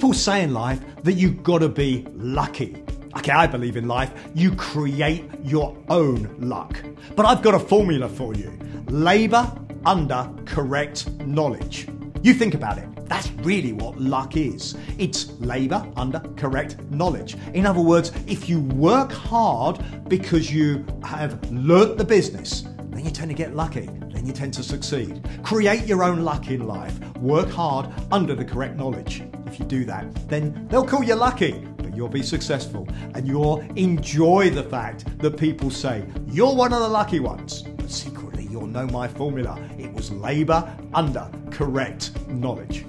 People say in life that you've got to be lucky. Okay, I believe in life. You create your own luck. But I've got a formula for you labor under correct knowledge. You think about it. That's really what luck is. It's labor under correct knowledge. In other words, if you work hard because you have learnt the business, then you tend to get lucky. Then you tend to succeed. Create your own luck in life. Work hard under the correct knowledge. If you do that, then they'll call you lucky but you'll be successful and you'll enjoy the fact that people say you're one of the lucky ones. But secretly, you'll know my formula. It was labour under correct knowledge.